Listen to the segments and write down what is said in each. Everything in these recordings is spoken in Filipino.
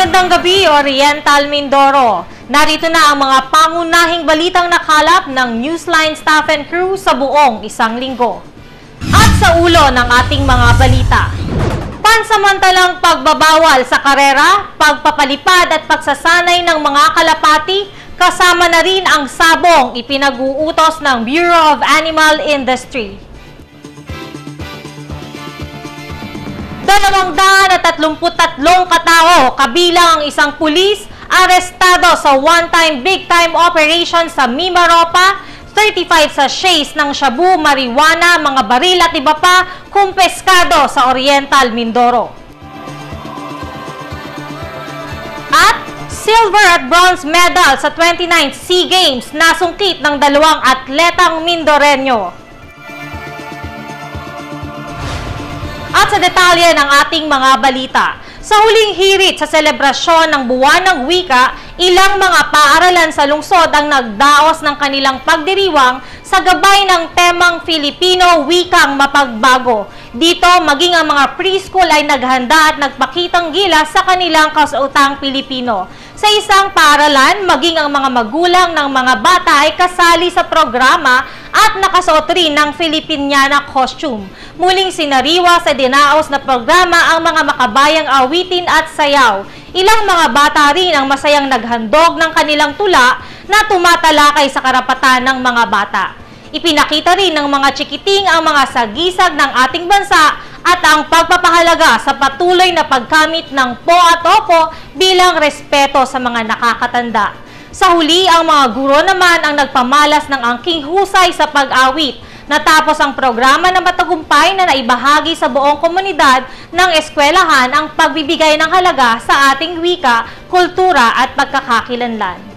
Magandang gabi, Oriental Mindoro. Narito na ang mga pangunahing balitang nakalap ng Newsline staff and crew sa buong isang linggo. At sa ulo ng ating mga balita. Pansamantalang pagbabawal sa karera, pagpapalipad at pagsasanay ng mga kalapati, kasama na rin ang sabong ipinag-uutos ng Bureau of Animal Industry. Dalawang daan at tatlumput tatlong katao, kabilang ang isang pulis, arestado sa one-time big-time operation sa Mimaropa, 35 sa sachets ng shabu, marijuana, mga baril at iba pa kumpeskado sa Oriental Mindoro. At silver at bronze medal sa 29th SEA Games nasungkit ng dalawang atletang Mindoreño. At sa detalye ng ating mga balita, sa huling hirit sa selebrasyon ng buwan ng wika, ilang mga paaralan sa lungsod ang nagdaos ng kanilang pagdiriwang sa gabay ng temang Filipino Wikang Mapagbago. Dito, maging ang mga preschool ay naghanda at nagpakitang gilas sa kanilang kasuotang Pilipino. Sa isang paaralan, maging ang mga magulang ng mga bata ay kasali sa programa at nakasuot rin ng Filipiniana costume. Muling sinariwa sa dinaos na programa ang mga makabayang awitin at sayaw. Ilang mga bata rin ang masayang naghandog ng kanilang tula na tumatalakay sa karapatan ng mga bata. Ipinakita rin ng mga chikiting ang mga sagisag ng ating bansa at ang pagpapahalaga sa patuloy na pagkamit ng po at opo bilang respeto sa mga nakakatanda. Sa huli, ang mga guro naman ang nagpamalas ng angking husay sa pag-awit. Natapos ang programa na matagumpay na naibahagi sa buong komunidad ng eskwelahan ang pagbibigay ng halaga sa ating wika, kultura at pagkakakilanlan.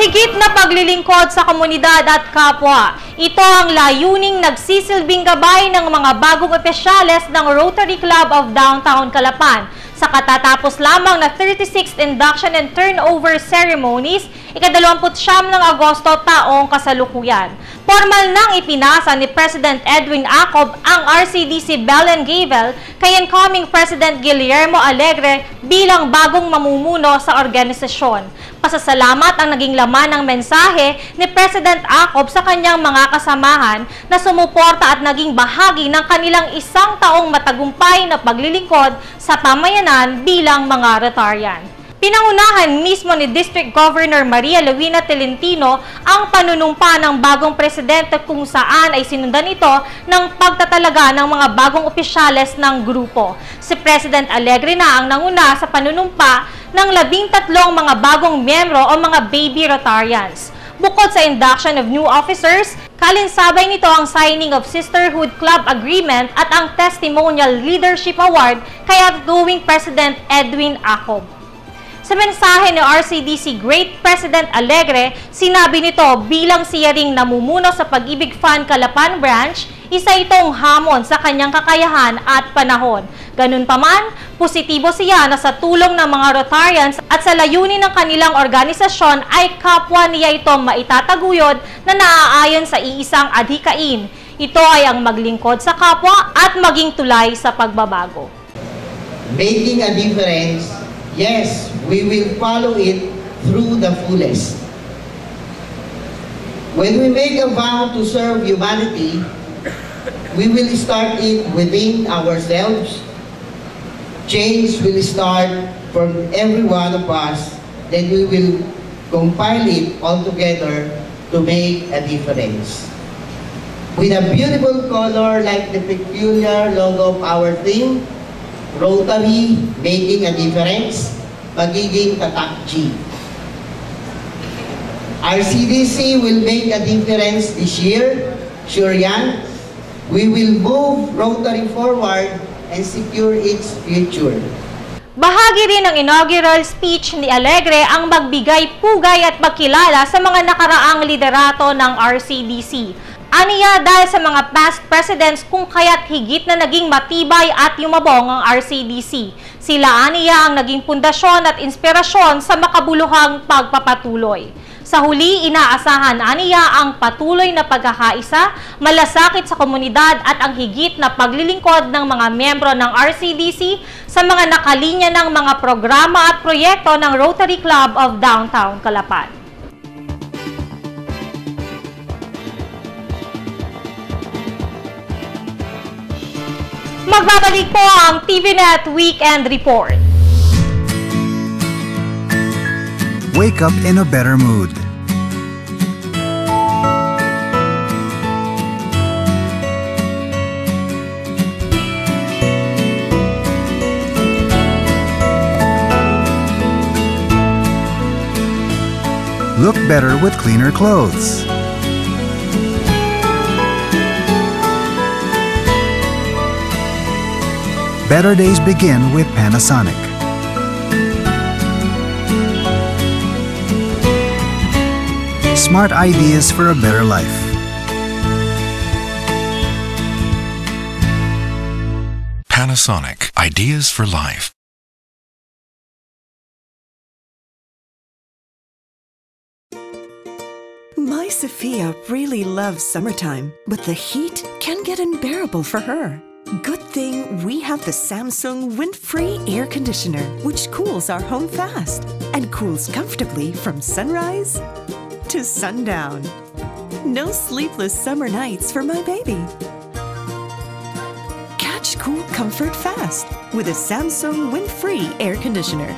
Higit na paglilingkod sa komunidad at kapwa. Ito ang layuning nagsisilbing gabay ng mga bagong opisyales ng Rotary Club of Downtown Calapan sa katatapos lamang na 36th induction and turnover ceremonies ikadalawamput siyam ng Agosto taong kasalukuyan. Formal nang ipinasa ni President Edwin Acob ang RCDC Belen Gavel kay incoming President Guillermo Alegre bilang bagong mamumuno sa organisasyon. Pasasalamat ang naging laman ng mensahe ni President Acob sa kanyang mga kasamahan na sumuporta at naging bahagi ng kanilang isang taong matagumpay na paglilingkod sa pamayanan bilang mga Rotarian. Pinangunahan mismo ni District Governor Maria Luina Tolentino ang panunumpa ng bagong presidente kung saan ay sinundan ito ng pagtatalaga ng mga bagong opisyales ng grupo. Si President Alegre na ang nanguna sa panunumpa ng labing tatlong mga bagong miyembro o mga baby Rotarians. Bukod sa induction of new officers, kalinsabay nito ang signing of Sisterhood Club Agreement at ang Testimonial Leadership Award kay outgoing President Edwin Acob. Sa mensahe ni RCDC Great President Alegre, sinabi nito bilang siya ring namumuno sa Pag-ibig Fund Calapan Branch, isa itong hamon sa kanyang kakayahan at panahon. Ganun pa man, positibo siya na sa tulong ng mga Rotarians at sa layunin ng kanilang organisasyon ay kapwa niya ito maitataguyod na naaayon sa iisang adhikain. Ito ay ang maglingkod sa kapwa at maging tulay sa pagbabago. making a difference, yes, we will follow it through the fullest. When we make a vow to serve humanity, we will start it within ourselves. Change will start from every one of us, then we will compile it all together to make a difference. With a beautiful color like the peculiar logo of our team, Rotary, making a difference, magiging tatak G. Our will make a difference this year, sure yan. We will move Rotary forward and secure its future. Bahagi rin ng inaugural speech ni Alegre ang magbigay pugay at pagkilala sa mga nakaraang liderato ng RCDC. Aniya dahil sa mga past presidents kung kaya't higit na naging matibay at yumabong ang RCDC. Sila aniya ang naging pundasyon at inspirasyon sa makabuluhang pagpapatuloy. Sa huli, inaasahan aniya ang patuloy na pagkakaisa, malasakit sa komunidad at ang higit na paglilingkod ng mga miyembro ng RCDC sa mga nakalinya ng mga programa at proyekto ng Rotary Club of Downtown Calapan. Magbabalik po ang TVNet Weekend Report. Wake up in a better mood. Look better with cleaner clothes. Better days begin with Panasonic. Smart ideas for a better life. Panasonic Ideas for Life. My Sophia really loves summertime, but the heat can get unbearable for her. Good thing we have the Samsung wind-free air conditioner, which cools our home fast and cools comfortably from sunrise to sundown. No sleepless summer nights for my baby. Catch cool comfort fast with a Samsung wind-free air conditioner.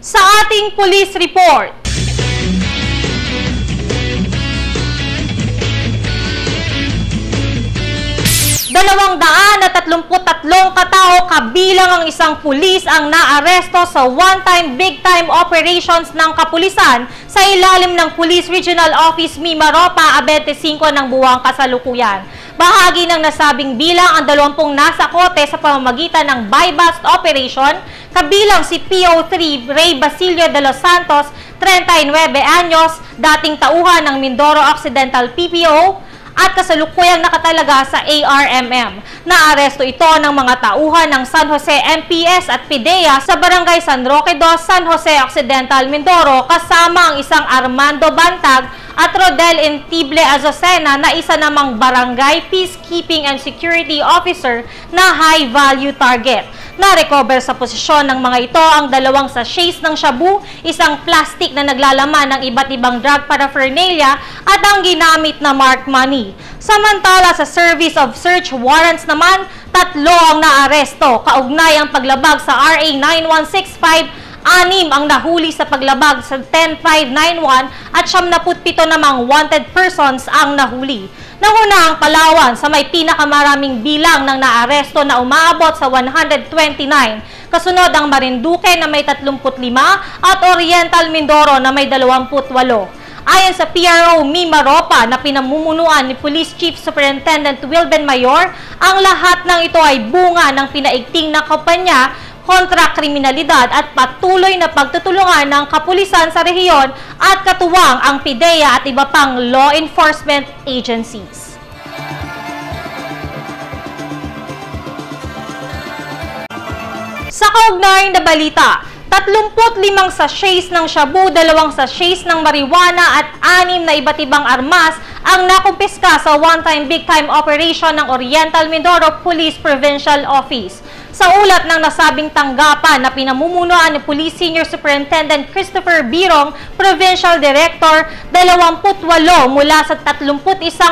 Sa ating police report, Dalawang daan at tatlumput tatlong katao kabilang ang isang pulis ang naaresto sa one-time big-time operations ng kapulisan sa ilalim ng Police Regional Office Mimaropa, 25 ng buwang kasalukuyan. Bahagi ng nasabing bilang ang dalawampung nasa kote sa pamamagitan ng buy-bust operation, kabilang si PO3 Ray Basilio de los Santos, 39 anyos, dating tauhan ng Mindoro Occidental PPO, at kasalukuyang nakatalaga sa ARMM. Naaresto ito ng mga tauhan ng San Jose MPS at PIDEA sa Barangay San Roque 2, San Jose Occidental, Mindoro kasama ang isang Armando Bantag at Rodel Intible Azucena na isa namang Barangay Peacekeeping and Security Officer na high-value target. Na-recover sa posisyon ng mga ito ang dalawang sachets ng shabu, isang plastic na naglalaman ng iba't ibang drug paraphernalia at ang ginamit na marked money. Samantala sa Service of Search Warrants naman, tatlo ang naaresto, kaugnay ang paglabag sa RA 9165 anim ang nahuli sa paglabag sa 10591 at 77 namang wanted persons ang nahuli. Nanguna ang Palawan sa may pinakamaraming bilang ng naaresto na umaabot sa 129. Kasunod ang Marinduque na may 35 at Oriental Mindoro na may 28. Ayon sa PRO Mimaropa na pinamumunuan ni Police Chief Superintendent Wilben Mayor, ang lahat ng ito ay bunga ng pinaigting na kampanya kontra kriminalidad at patuloy na pagtutulungan ng kapulisan sa rehiyon at katuwang ang PIDEA at iba pang law enforcement agencies. Sa kaugnay na balita, 35 sachets ng shabu, dalawang sachets ng marijuana at anim na iba't ibang armas ang nakumpiska sa one-time big-time operation ng Oriental Mindoro Police Provincial Office. Sa ulat ng nasabing tanggapan na pinamumunuan ni Police Senior Superintendent Christopher Birong, Provincial Director, 28 mula sa 31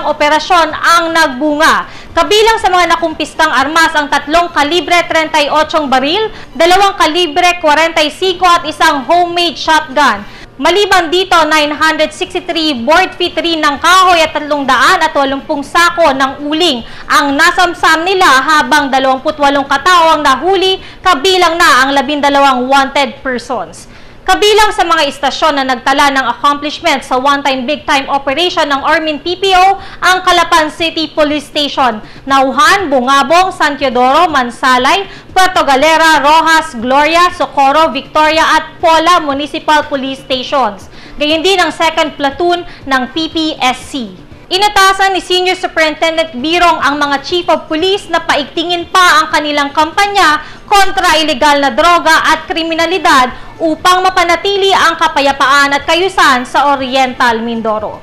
operasyon ang nagbunga. Kabilang sa mga nakumpiskang armas ang tatlong kalibre 38 baril, dalawang kalibre 45 at isang homemade shotgun. Maliban dito, 963 board feet rin ng kahoy at 380 sako ng uling ang nasamsam nila habang 28 katao ang nahuli, kabilang na ang 12 wanted persons. Kabilang sa mga istasyon na nagtala ng accomplishment sa one-time big-time operation ng Ormin PPO ang Calapan City Police Station, Nauhan, Bungabong, San Teodoro, Mansalay, Puerto Galera, Rojas, Gloria, Socorro, Victoria at Pola Municipal Police Stations. Gayun din ang second platoon ng PPSC. Inatasan ni Senior Superintendent Birong ang mga Chief of Police na paigtingin pa ang kanilang kampanya kontra ilegal na droga at kriminalidad upang mapanatili ang kapayapaan at kayusan sa Oriental Mindoro.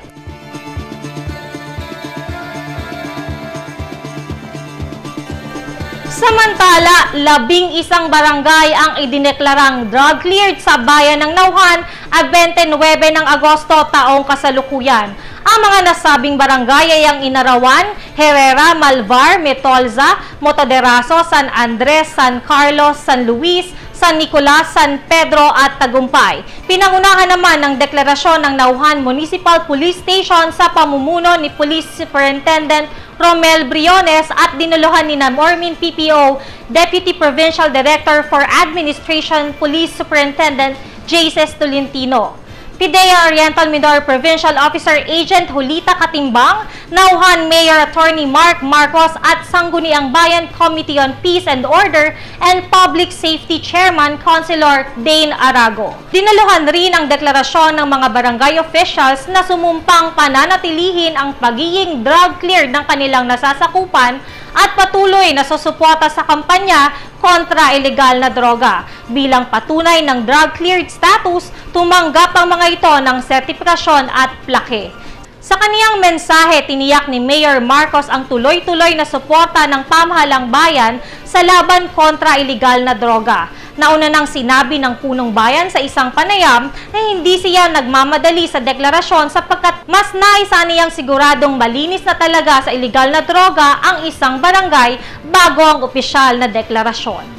Samantala, labing isang barangay ang idineklarang drug cleared sa bayan ng Nauhan at 29 ng Agosto taong kasalukuyan. Ang mga nasabing barangay ay ang Inarawan, Herrera, Malvar, Metolza, Motoderaso, San Andres, San Carlos, San Luis, San Nicolas, San Pedro at Tagumpay. Pinangunahan naman ng deklarasyon ng Nauhan Municipal Police Station sa pamumuno ni Police Superintendent Romel Briones at dinuluhan ni Mormin PPO Deputy Provincial Director for Administration Police Superintendent Jaces Tolentino. PIDEA Oriental Mindoro Provincial Officer Agent Hulita Katimbang, Nauhan Mayor Attorney Mark Marcos at Sangguniang Bayan Committee on Peace and Order and Public Safety Chairman Councilor Dane Arago. Dinaluhan rin ang deklarasyon ng mga barangay officials na sumumpang pananatilihin ang pagiging drug cleared ng kanilang nasasakupan at patuloy na susuporta sa kampanya kontra ilegal na droga. Bilang patunay ng drug-cleared status, tumanggap ang mga ito ng sertifikasyon at plake. Sa kaniyang mensahe, tiniyak ni Mayor Marcos ang tuloy-tuloy na suporta ng pamahalang bayan sa laban kontra ilegal na droga. Nauna nang sinabi ng punong bayan sa isang panayam na hindi siya nagmamadali sa deklarasyon sapagkat mas naisa niyang siguradong malinis na talaga sa ilegal na droga ang isang barangay bago ang opisyal na deklarasyon.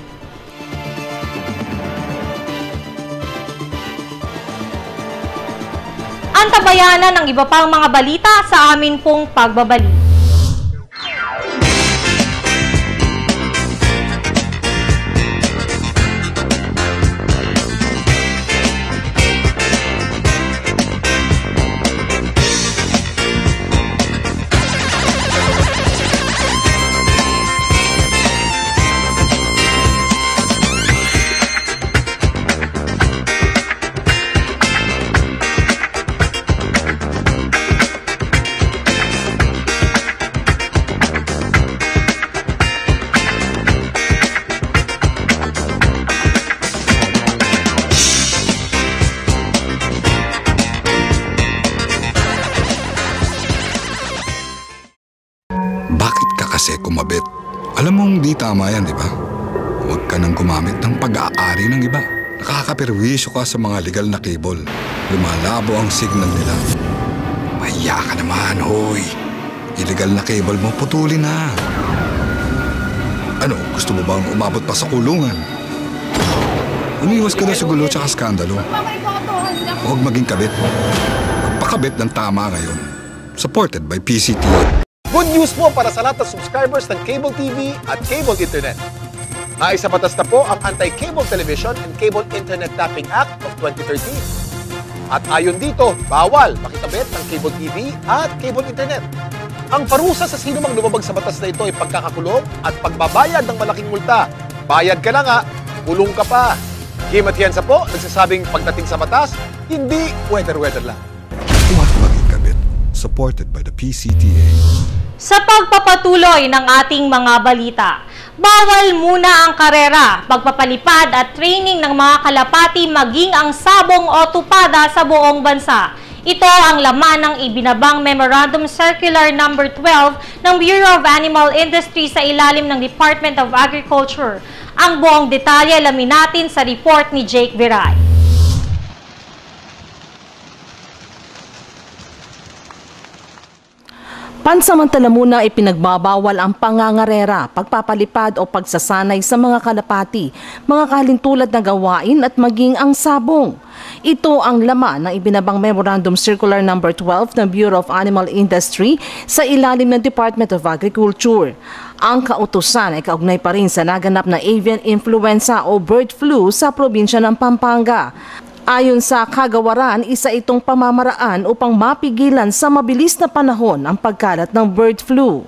Antabayanan ng iba pang mga balita sa amin pong pagbabalik. Nakakaperwisyo ka sa mga legal na cable. Lumalabo ang signal nila. Mahiya ka naman, hoy. Illegal na cable mo, putulin na. Ano, gusto mo bang umabot pa sa kulungan? Umiwas ka na sa gulo tsaka skandalo. Huwag maging kabit. Magpakabit ng tama ngayon. Supported by PCTO. Good news po para sa lahat ng subscribers ng Cable TV at Cable Internet. Naisa batas na po ang Anti-Cable Television and Cable Internet Tapping Act of 2013. At ayon dito, bawal makikabit ng Cable TV at Cable Internet. Ang parusa sa sino mang lumabag sa batas na ito ay pagkakakulong at pagbabayad ng malaking multa. Bayad ka na nga, kulong ka pa. Kim Atienza po, nagsasabing pagdating sa batas, hindi weather-weather lang. Huwag maging kabit. Supported by the PCTA. Sa pagpapatuloy ng ating mga balita, bawal muna ang karera, pagpapalipad at training ng mga kalapati maging ang sabong o tupada sa buong bansa. Ito ang laman ng ibinabang Memorandum Circular No. 12 ng Bureau of Animal Industry sa ilalim ng Department of Agriculture. Ang buong detalye alamin natin sa report ni Jake Viray. Pansamantala muna ipinagbabawal ang pangangarera, pagpapalipad o pagsasanay sa mga kalapati, mga kalintulad na gawain at maging ang sabong. Ito ang laman ng ibinabang Memorandum Circular No. 12 ng Bureau of Animal Industry sa ilalim ng Department of Agriculture. Ang kautusan ay kaugnay pa rin sa naganap na avian influenza o bird flu sa probinsya ng Pampanga. Ayon sa kagawaran, isa itong pamamaraan upang mapigilan sa mabilis na panahon ang pagkalat ng bird flu.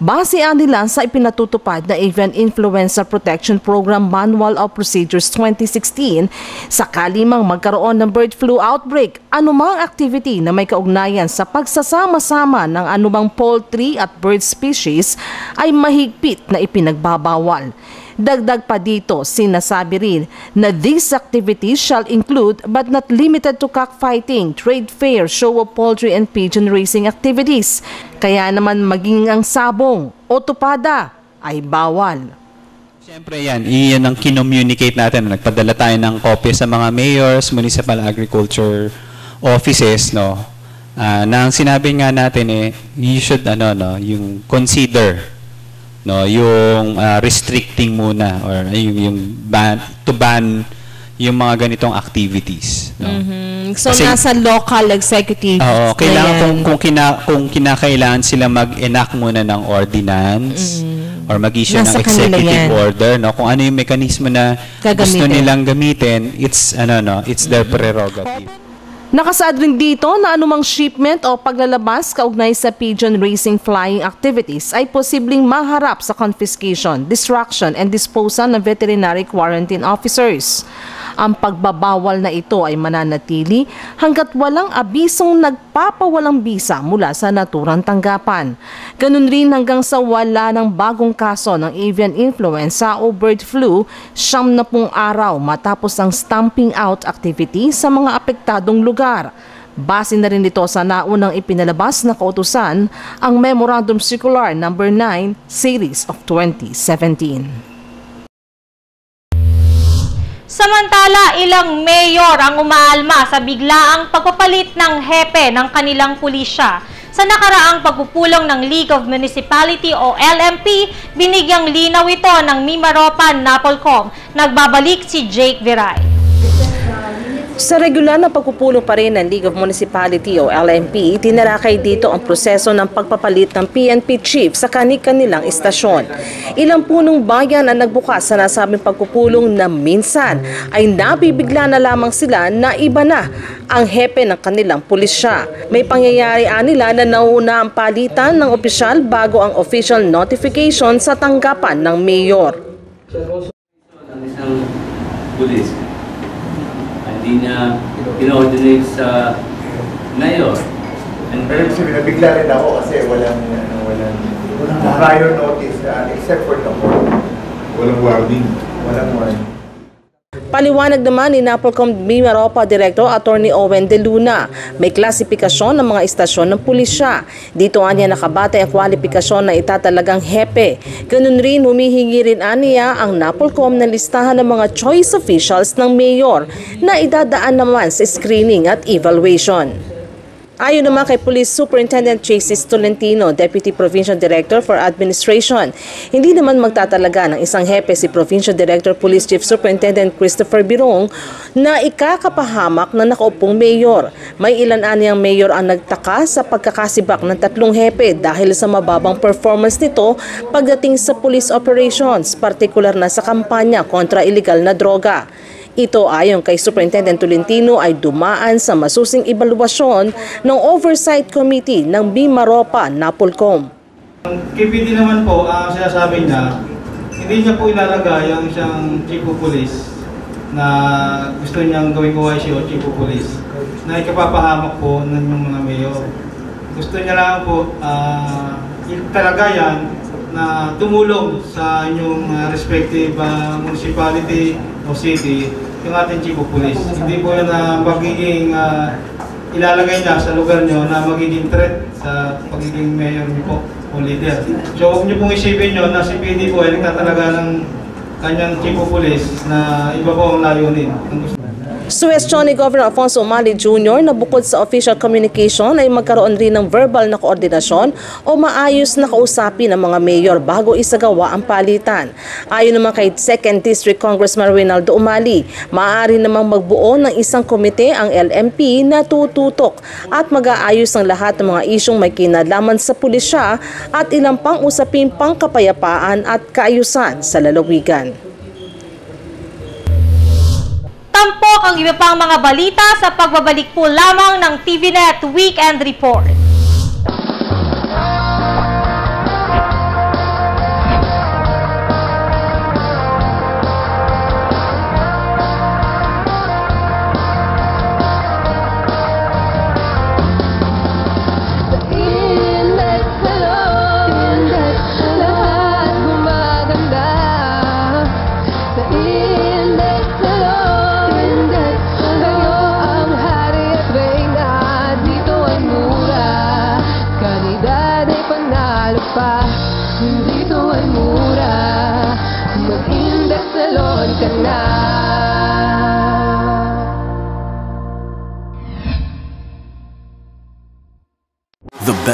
Base nila sa ipinatutupad na Avian Influenza Protection Program Manual of Procedures 2016, sakali mang magkaroon ng bird flu outbreak, anumang activity na may kaugnayan sa pagsasama-sama ng anumang poultry at bird species ay mahigpit na ipinagbabawal. Dagdag pa dito, sinasabi rin na these activities shall include but not limited to cockfighting, trade fair, show of poultry and pigeon racing activities. Kaya naman maging ang sabong o tupada ay bawal. Siyempre yan, iyan ang kinommunicate natin. Nagpadala tayo ng kopya sa mga mayors, municipal agriculture offices, no? Ah, na ang sinabi nga natin eh, you should ano no, yung consider no, yung ah, restricting muna or yung, yung ban to ban yung mga ganitong activities, no. Mm, So Kasi- nasa local executive Oo, kailangan yan. kung kung kina kung kinakailangan sila mag-enact muna ng ordinance or mag-issue ng executive yan. order, no? Kung ano yung mekanismo na gusto nilang gamitin, it's ano no, it's their prerogative. Nakasaad rin dito na anumang shipment o paglalabas kaugnay sa pigeon racing flying activities ay posibleng maharap sa confiscation, destruction, and disposal ng veterinary quarantine officers. Ang pagbabawal na ito ay mananatili hanggat walang abisong nagpapawalang bisa mula sa naturang tanggapan. Ganun rin hanggang sa wala ng bagong kaso ng avian influenza o bird flu, siyam na pong araw matapos ang stamping out activity sa mga apektadong lugar. Base na rin ito sa naunang ipinalabas na kautusan ang Memorandum Circular No. 9 Series of 2017. Samantala, ilang mayor ang umaalma sa biglaang pagpapalit ng hepe ng kanilang pulisya. Sa nakaraang pagpupulong ng League of Municipality o LMP, binigyang linaw ito ng Mimaropan Napolcom. Nagbabalik si Jake Viray. Sa regular na pagpupulong pa rin ng League of Municipality o LMP, tinalakay dito ang proseso ng pagpapalit ng PNP chief sa kani-kanilang istasyon. Ilang punong bayan ang nagbukas sa nasabing pagpupulong na minsan ay nabibigla na lamang sila na iba na ang hepe ng kanilang pulisya. May pangyayari nila na nauna ang palitan ng opisyal bago ang official notification sa tanggapan ng mayor. ng isang pulis. Hindi niya in-ordinate sa mayor. And Pero kasi nabigla rin ako kasi walang, ano, walang, walang prior notice uh, except for the court. Walang warning. Walang warning. Paliwanag naman ni Napolcom Mimaropa Director Attorney Owen De Luna, may klasifikasyon ng mga istasyon ng pulisya. Dito anya nakabatay ang kwalifikasyon na itatalagang hepe. Ganun rin humihingi rin aniya ang Napolcom na listahan ng mga choice officials ng mayor na idadaan naman sa screening at evaluation. Ayon naman kay Police Superintendent Chasey Tolentino, Deputy Provincial Director for Administration, hindi naman magtatalaga ng isang hepe si Provincial Director Police Chief Superintendent Christopher Birong na ikakapahamak na nakaupong mayor. May ilan aniyang mayor ang nagtaka sa pagkakasibak ng tatlong hepe dahil sa mababang performance nito pagdating sa police operations, partikular na sa kampanya kontra illegal na droga. Ito ayon kay Superintendent Tolentino ay dumaan sa masusing ebaluasyon ng Oversight Committee ng Bimaropa, Napolcom. Ang KPD naman po, ang sinasabi niya, hindi niya po ilalagay ang siyang chief of police na gusto niyang gawing OIC o chief of police na ikapapahamak po ng mga mayor. Gusto niya lang po uh, talagayan na tumulong sa inyong ah, respective ah, municipality o city yung ating chief of police. Hindi po yan na magiging ah, ilalagay niya sa lugar niyo na magiging threat sa pagiging mayor niyo po o leader. So huwag niyo pong isipin niyo na si PD po ay nagtatalaga ng kanyang chief of police na iba po ang layunin. Ang gusto Suwestyon ni Governor Alfonso Umali Jr. na bukod sa official communication ay magkaroon rin ng verbal na koordinasyon o maayos na kausapin ng mga mayor bago isagawa ang palitan. Ayon naman kay 2nd District Congressman Reynaldo Umali, maaari namang magbuo ng isang komite ang LMP na tututok at mag-aayos ng lahat ng mga isyong may kinalaman sa pulisya at ilang pang usaping pangkapayapaan at kaayusan sa lalawigan. Tampok ang iba pang mga balita sa pagbabalik po lamang ng TVNet Weekend Report.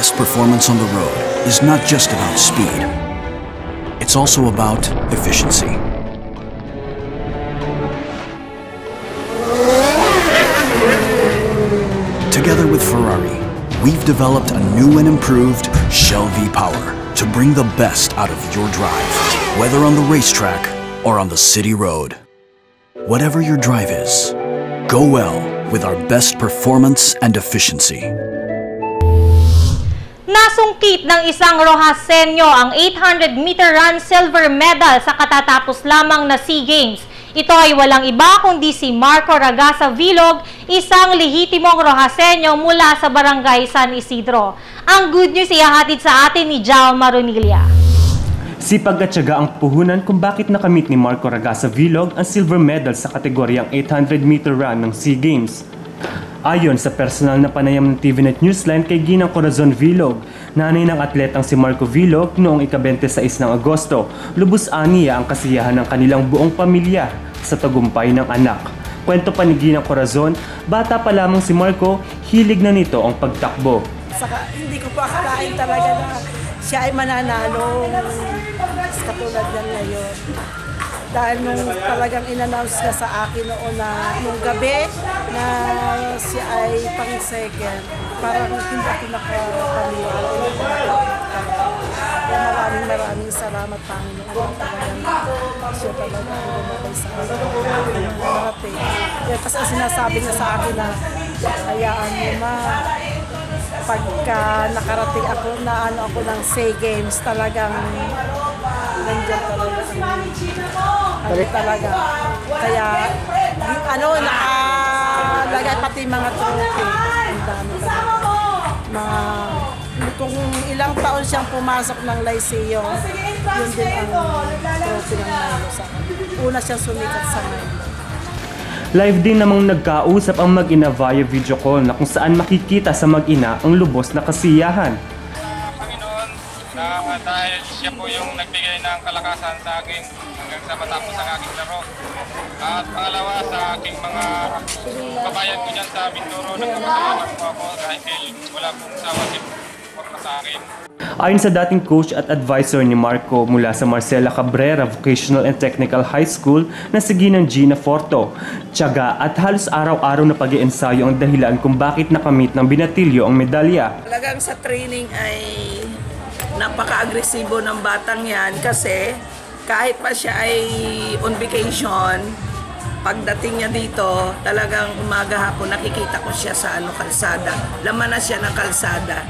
Best performance on the road is not just about speed, it's also about efficiency. Together with Ferrari, we've developed a new and improved Shell V Power to bring the best out of your drive, whether on the racetrack or on the city road. Whatever your drive is, go well with our best performance and efficiency. Nasungkit ng isang Rojasenyo ang 800-meter run silver medal sa katatapos lamang na SEA Games. Ito ay walang iba kundi si Marco Ragasa Vilog, isang lehitimong Rojasenyo mula sa barangay San Isidro. Ang good news ihahatid sa atin ni Jao Marunilia. Sipag at ang puhunan kung bakit nakamit ni Marco Ragasa Vilog ang silver medal sa kategoryang 800-meter run ng SEA Games. Ayon sa personal na panayam ng TVNet Newsline kay Ginang Corazon Vilog, nanay ng atletang si Marco Vilog noong ika-26 ng Agosto, lubos aniya ang kasiyahan ng kanilang buong pamilya sa tagumpay ng anak. Kwento pa ni Ginang Corazon, bata pa lamang si Marco, hilig na nito ang pagtakbo. Saka hindi ko pa akalain talaga na siya ay mananalo katulad niyan ngayon. Dahil nung talagang in-announce niya sa akin noon na nung gabi na siya ay pang second, parang hindi ako nakapaniwala. Kaya maraming maraming salamat Panginoon. Talagang siya talaga ang lumabay sa akin. Marating. Kaya kasi sinasabi niya sa akin na hayaan mo ma pagka nakarating ako na ano ako ng SEA Games talagang nandiyan talaga. Ano talaga kaya ano nakalagay pati mga trophy. Ang dami talaga mga kung ilang taon siyang pumasok ng Lyceum yun din ang trophy ng Milo una siyang sumikat sa Milo Live din namang nagkausap ang mag-ina via video call na kung saan makikita sa mag-ina ang lubos na kasiyahan. Na dahil siya po yung nagbigay ng kalakasan sa akin hanggang sa matapos ang aking laro. At pangalawa sa aking mga kabayan ko dyan sa Mindoro, nagpapasalamat po ako dahil wala pong sawa si sa akin. Ayon sa dating coach at advisor ni Marco mula sa Marcela Cabrera Vocational and Technical High School na si Ginang Gina Forto, tiyaga at halos araw-araw na pag ensayo ang dahilan kung bakit nakamit ng binatilyo ang medalya. Talagang sa training ay napaka-agresibo ng batang yan kasi kahit pa siya ay on vacation, pagdating niya dito, talagang umaga hapon nakikita ko siya sa ano kalsada. Laman na siya ng kalsada.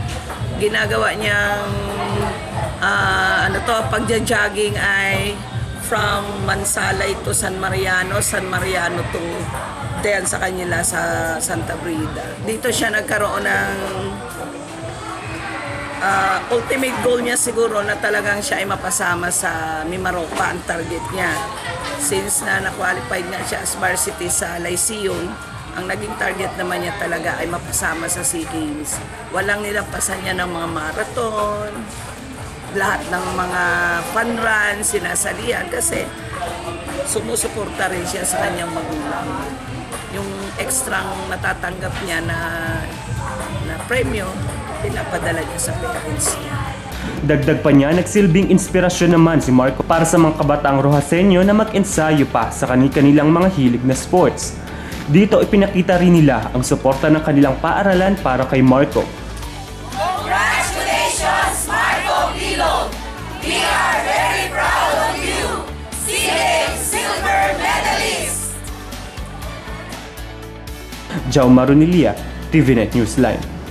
Ginagawa niyang ah, ano to, pagja-jogging ay from Mansalay to San Mariano, San Mariano to Dayan sa kanila sa Santa Brida. Dito siya nagkaroon ng uh, ultimate goal niya siguro na talagang siya ay mapasama sa Mimaropa ang target niya. Since na na-qualified nga siya as varsity sa Lyceum, ang naging target naman niya talaga ay mapasama sa SEA Games. Walang nilampasan niya ng mga marathon, lahat ng mga fun run, sinasalihan kasi sumusuporta rin siya sa kanyang magulang. Yung extra natatanggap niya na, na premyo, pinapadala niya sa parents niya. Dagdag pa niya, nagsilbing inspirasyon naman si Marco para sa mga kabataang Rojasenyo na mag-ensayo pa sa kanilang mga hilig na sports. Dito ipinakita rin nila ang suporta ng kanilang paaralan para kay Marco. Congratulations, Marco Vilog! We are very proud of you! SEA silver medalist! Jao Marunilia, TVNet Newsline.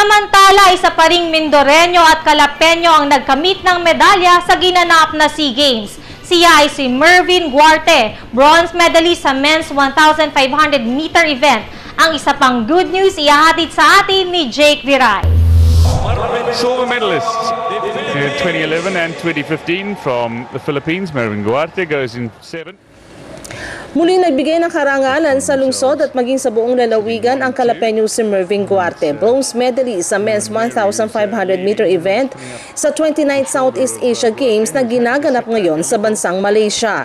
Samantala, isa pa ring Mindoreño at Calapeño ang nagkamit ng medalya sa ginanap na SEA Games. Siya ay si Mervin Guarte, bronze medalist sa men's 1,500 meter event. Ang isa pang good news ihahatid sa atin ni Jake Viray. Silver medalists in 2011 and 2015 from the Philippines, Mervin Guarte goes in 7. Muling nagbigay ng karangalan sa lungsod at maging sa buong lalawigan ang Kalapenyo si Mervin Guarte, bronze medalist sa men's 1,500 meter event sa 29th Southeast Asia Games na ginaganap ngayon sa bansang Malaysia.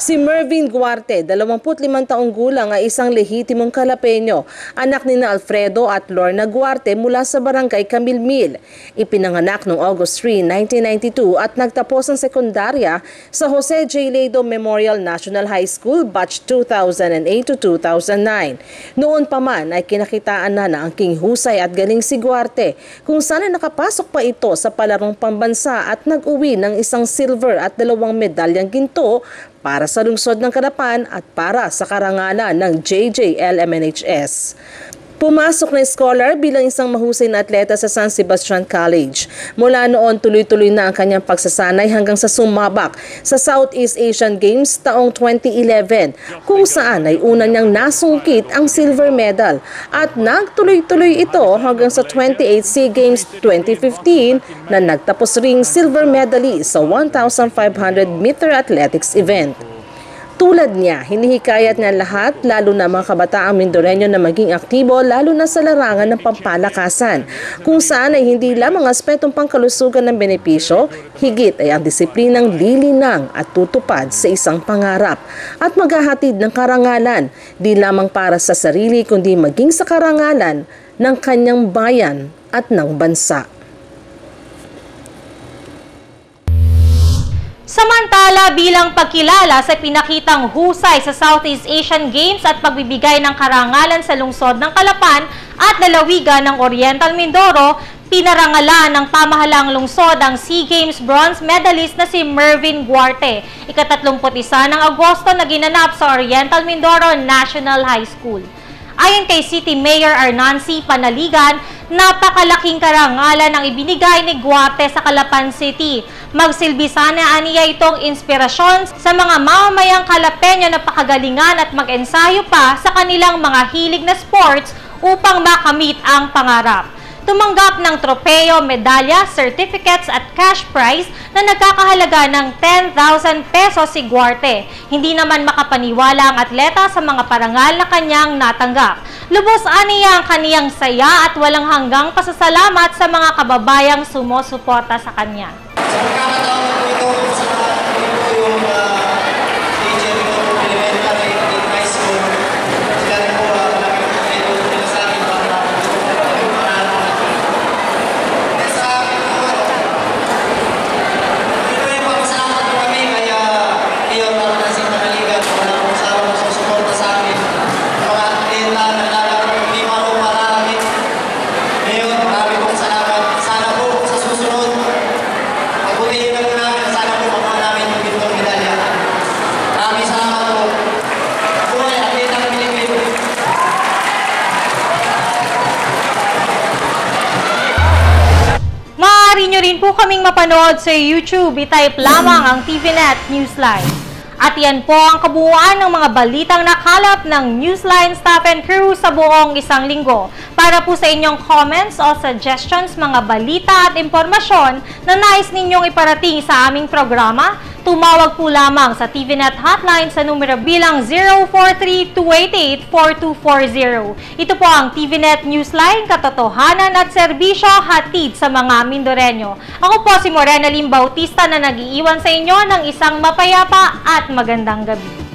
Si Mervin Guarte, 25 taong gulang ay isang lehitimong Kalapeño, anak ni na Alfredo at Lorna Guarte mula sa barangay Camilmil. Ipinanganak noong August 3, 1992 at nagtapos ang sekundarya sa Jose J. Ledo Memorial National High School batch 2008 to 2009. Noon pa man ay kinakitaan na na ang king husay at galing si Guarte kung saan nakapasok pa ito sa palarong pambansa at nag-uwi ng isang silver at dalawang medalyang ginto para sa lungsod ng Karapan at para sa karangalan ng JJLMNHS. Pumasok na scholar bilang isang mahusay na atleta sa San Sebastian College. Mula noon, tuloy-tuloy na ang kanyang pagsasanay hanggang sa sumabak sa Southeast Asian Games taong 2011 kung saan ay una niyang nasungkit ang silver medal at nagtuloy-tuloy ito hanggang sa 28 SEA Games 2015 na nagtapos ring silver medalist sa 1,500 meter athletics event. Tulad niya, hinihikayat niya lahat, lalo na mga kabataang Mindoreño na maging aktibo, lalo na sa larangan ng pampalakasan, kung saan ay hindi lamang aspetong pangkalusugan ng benepisyo, higit ay ang disiplinang lilinang at tutupad sa isang pangarap at maghahatid ng karangalan, di lamang para sa sarili kundi maging sa karangalan ng kanyang bayan at ng bansa. Samantala bilang pagkilala sa pinakitang husay sa Southeast Asian Games at pagbibigay ng karangalan sa lungsod ng Kalapan at lalawigan ng Oriental Mindoro, pinarangalan ng pamahalang lungsod ang SEA Games bronze medalist na si Mervin Guarte, ikatatlumput-isa ng Agosto na ginanap sa Oriental Mindoro National High School. Ayon kay City Mayor Arnancy Panaligan, napakalaking karangalan ang ibinigay ni Guarte sa Calapan City. Magsilbi sana aniya itong inspirasyon sa mga mamamayang Kalapeño na pakagalingan at mag-ensayo pa sa kanilang mga hilig na sports upang makamit ang pangarap. Tumanggap ng tropeyo, medalya, certificates at cash prize na nagkakahalaga ng 10,000 pesos si Guarte. Hindi naman makapaniwala ang atleta sa mga parangal na kanyang natanggap. Lubos aniya ang kaniyang saya at walang hanggang pasasalamat sa mga kababayang sumusuporta sa kanya. Maaari rin po kaming mapanood sa YouTube. I-type lamang ang TVNet Newsline. At yan po ang kabuuan ng mga balitang nakalap ng Newsline staff and crew sa buong isang linggo. Para po sa inyong comments o suggestions, mga balita at impormasyon na nais ninyong iparating sa aming programa, tumawag po lamang sa TVNet hotline sa numero bilang 043-288-4240. Ito po ang TVNet Newsline, katotohanan at serbisyo hatid sa mga Mindoreño. Ako po si Morena Lim Bautista na nag-iiwan sa inyo ng isang mapayapa at magandang gabi.